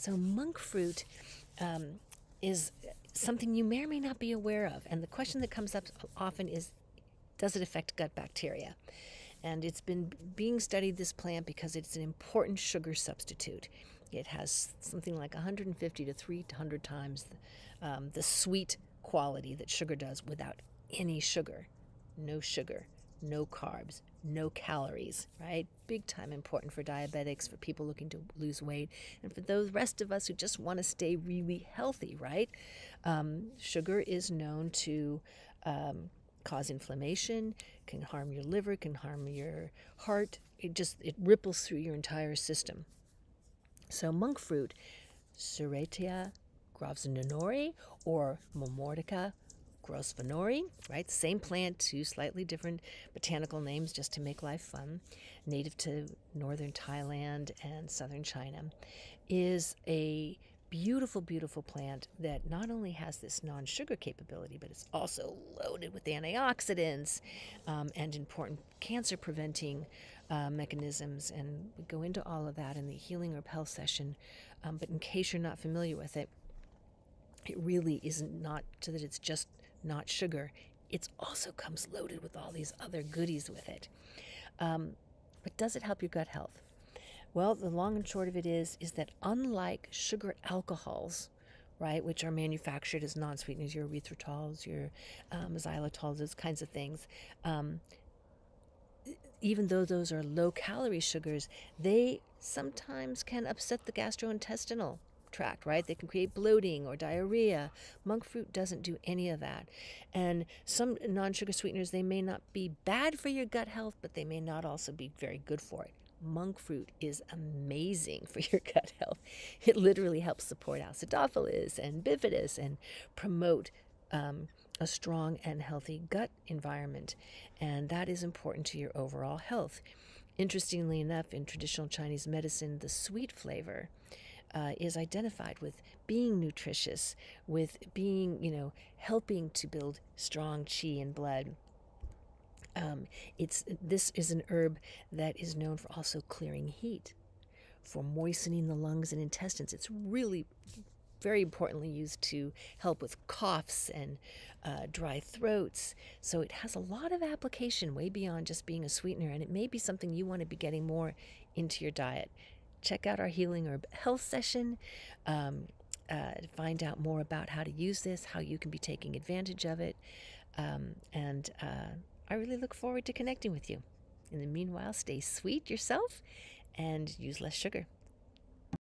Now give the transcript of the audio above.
So, monk fruit um, is something you may or may not be aware of. And the question that comes up often is does it affect gut bacteria? And it's been being studied, this plant, because it's an important sugar substitute. It has something like 150 to 300 times um, the sweet quality that sugar does without any sugar. No sugar, no carbs, no calories, right? Big time important for diabetics, for people looking to lose weight, and for those rest of us who just want to stay really healthy, right? Um, sugar is known to um, cause inflammation, can harm your liver, can harm your heart. It just it ripples through your entire system. So monk fruit, Siraitia grosvenori or Momordica grosvenori, right? Same plant, two slightly different botanical names just to make life fun. Native to northern Thailand and southern China, is a beautiful, beautiful plant that not only has this non sugar capability, but it's also loaded with antioxidants um, and important cancer preventing uh, mechanisms. And we go into all of that in the Healing Health session. Um, but in case you're not familiar with it, it really isn't not so that it's just not sugar. It also comes loaded with all these other goodies with it. Um, but does it help your gut health? Well, the long and short of it is is that unlike sugar alcohols, right, which are manufactured as non-sweeteners, your erythritols, your um, xylitols, those kinds of things, um, even though those are low-calorie sugars, they sometimes can upset the gastrointestinal tract, right? They can create bloating or diarrhea. Monk fruit doesn't do any of that. And some non sugar sweeteners, they may not be bad for your gut health, but they may not also be very good for it. Monk fruit is amazing for your gut health. It literally helps support acidophilus and bifidus and promote um, a strong and healthy gut environment. And that is important to your overall health. Interestingly enough, in traditional Chinese medicine, the sweet flavor uh, is identified with being nutritious, with being, you know, helping to build strong qi and blood. Um, it's this is an herb that is known for also clearing heat, for moistening the lungs and intestines. It's really very importantly used to help with coughs and uh, dry throats. So it has a lot of application way beyond just being a sweetener, and it may be something you want to be getting more into your diet check out our Healing Herb Health session. Um, uh, find out more about how to use this, how you can be taking advantage of it. Um, and uh, I really look forward to connecting with you. In the meanwhile, stay sweet yourself and use less sugar.